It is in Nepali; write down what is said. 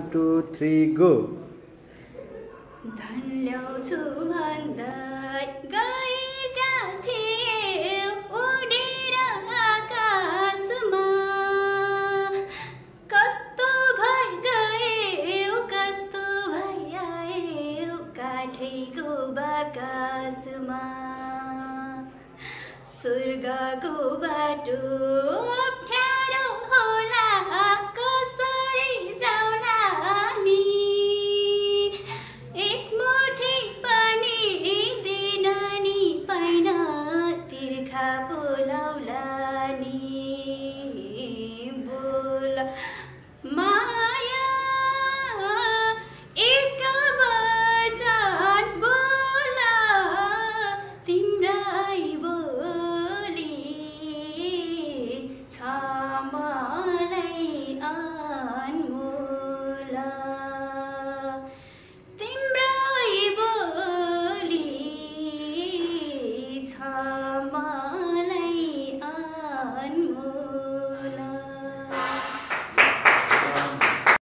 वान थ्री गो आकाशमा कस्तो कस्तो स्वर्गको बाटो Mama.